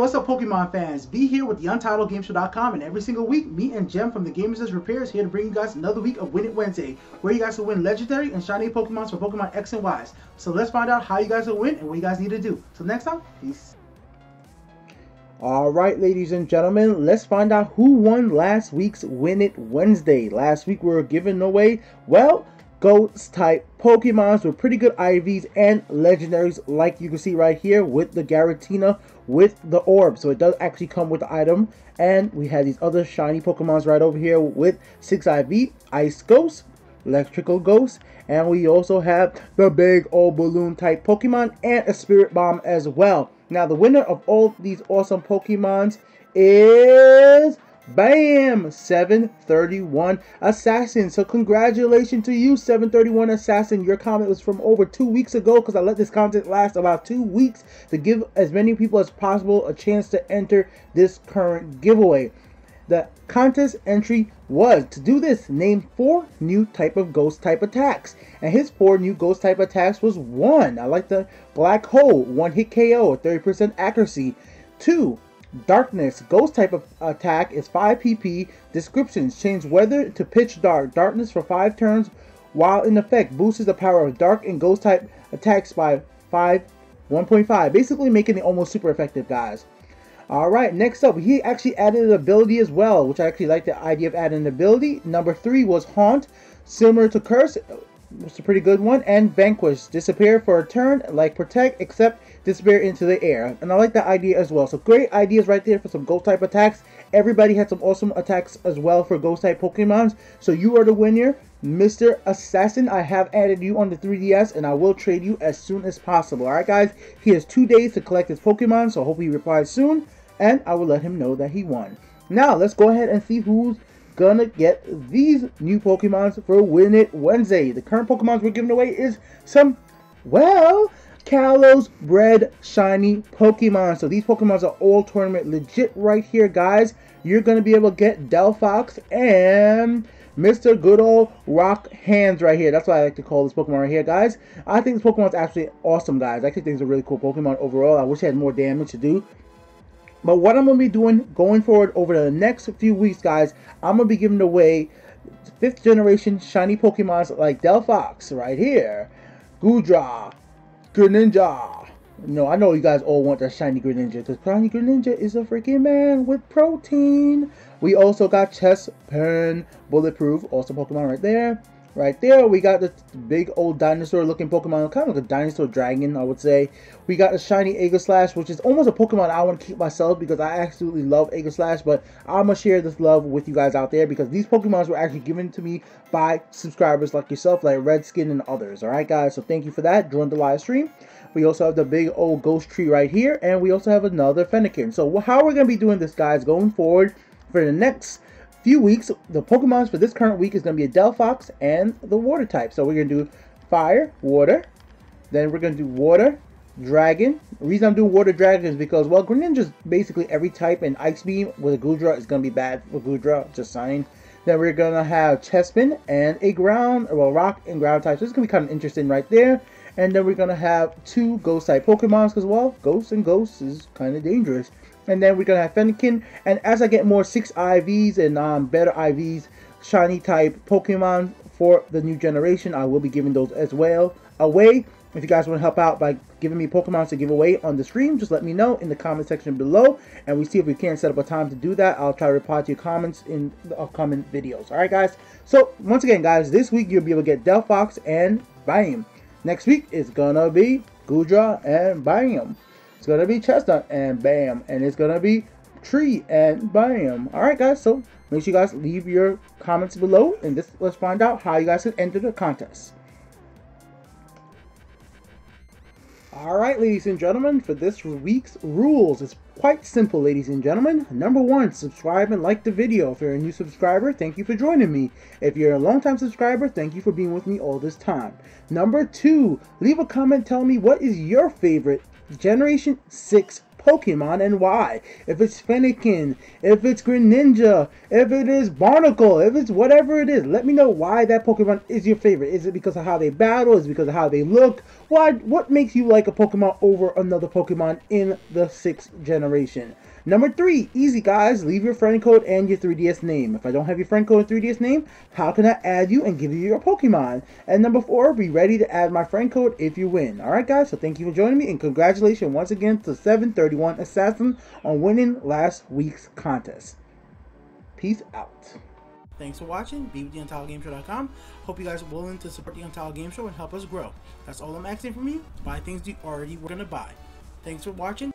What's up, Pokemon fans? Be here with the UntitledGameShow.com, and every single week, me and Jem from the Gamers is here to bring you guys another week of Win It Wednesday, where you guys will win legendary and shiny Pokemons for Pokemon X and Y's. So let's find out how you guys will win and what you guys need to do. Till next time, peace. All right, ladies and gentlemen, let's find out who won last week's Win It Wednesday. Last week we were giving away, well, ghost type Pokemons with pretty good IVs and legendaries, like you can see right here with the Giratina with the orb. So it does actually come with the item. And we have these other shiny Pokemons right over here with 6 IV, Ice Ghost, Electrical Ghost, and we also have the big old balloon type Pokemon and a Spirit Bomb as well. Now, the winner of all these awesome Pokemons is... Bam! 731 Assassin. So congratulations to you, 731 Assassin. Your comment was from over two weeks ago because I let this content last about two weeks to give as many people as possible a chance to enter this current giveaway. The contest entry was to do this, name four new type of ghost type attacks. And his four new ghost type attacks was one, I like the black hole, one hit KO, 30% accuracy. Two, darkness, ghost type of attack is 5 PP. Descriptions, change weather to pitch dark, darkness for 5 turns while in effect boosts the power of dark and ghost type attacks by 5, 1.5. Basically making it almost super effective guys. Alright, next up, he actually added an ability as well, which I actually like the idea of adding an ability. Number three was Haunt, similar to Curse, it's a pretty good one, and Vanquish, disappear for a turn, like Protect, except disappear into the air. And I like that idea as well. So great ideas right there for some Ghost type attacks. Everybody had some awesome attacks as well for Ghost type Pokemons. So you are the winner. Mr. Assassin, I have added you on the 3DS and I will trade you as soon as possible. Alright guys, he has two days to collect his Pokemon, so I hope he replies soon and I will let him know that he won. Now, let's go ahead and see who's gonna get these new Pokemons for Win It Wednesday. The current Pokemons we're giving away is some, well, Kalos bred shiny Pokemon. So these Pokemons are all tournament legit right here, guys. You're gonna be able to get Delphox and Mr. Good Old Rock Hands right here. That's what I like to call this Pokemon right here, guys. I think this Pokemon's actually awesome, guys. I think it's a really cool Pokemon overall. I wish it had more damage to do. But what I'm going to be doing going forward over the next few weeks, guys, I'm going to be giving away fifth generation shiny Pokemons like Delphox right here, Goodra, Greninja. No, I know you guys all want that shiny Greninja because shiny Greninja is a freaking man with protein. We also got Chespin, Bulletproof, awesome Pokemon right there. Right there, we got the big old dinosaur looking Pokemon, kind of like a dinosaur dragon, I would say. We got the shiny Aegislash, which is almost a Pokemon I want to keep myself because I absolutely love Aegislash, but I'm going to share this love with you guys out there because these Pokemons were actually given to me by subscribers like yourself, like Redskin and others. Alright, guys, so thank you for that. Join the live stream. We also have the big old ghost tree right here, and we also have another Fennekin. So how we're going to be doing this, guys, going forward for the next few weeks, the Pokemons for this current week is going to be a Delphox and the Water type. So we're going to do Fire, Water, then we're going to do Water, Dragon. The reason I'm doing Water Dragon is because, well, Greninja's basically every type, and Ice Beam with a Goodra is going to be bad for Goodra, just saying. Then we're going to have Chespin and a Ground, well, Rock and Ground type. So it's going to be kind of interesting right there. And then we're going to have two Ghost type Pokemons because, well, Ghosts and Ghosts is kind of dangerous and then we're gonna have Fennekin. And as I get more six IVs and um, better IVs, shiny type Pokemon for the new generation, I will be giving those as well away. If you guys want to help out by giving me Pokemon to give away on the stream, just let me know in the comment section below, and we see if we can set up a time to do that. I'll try to reply to your comments in the upcoming videos. All right, guys. So once again, guys, this week you'll be able to get Delphox and Bam. Next week is gonna be Goodra and Bam. It's gonna be chestnut and bam, and it's gonna be tree and bam. All right, guys. So make sure you guys leave your comments below, and this let's find out how you guys can enter the contest. All right, ladies and gentlemen, for this week's rules, it's quite simple, ladies and gentlemen. Number one, subscribe and like the video. If you're a new subscriber, thank you for joining me. If you're a long-time subscriber, thank you for being with me all this time. Number two, leave a comment telling me what is your favorite Generation 6 Pokemon and why. If it's Fennekin, if it's Greninja, if it is Barnacle, if it's whatever it is, let me know why that Pokemon is your favorite. Is it because of how they battle? Is it because of how they look? Why? What makes you like a Pokemon over another Pokemon in the sixth generation? Number three, easy guys, leave your friend code and your 3DS name. If I don't have your friend code and 3DS name, how can I add you and give you your Pokemon? And number four, be ready to add my friend code if you win. Alright guys, so thank you for joining me and congratulations once again to 731 Assassin on winning last week's contest. Peace out. Thanks for watching. Be with the Untitled Hope you guys are willing to support the Untitled Game Show and help us grow. That's all I'm asking from you. Buy things you already were going to buy. Thanks for watching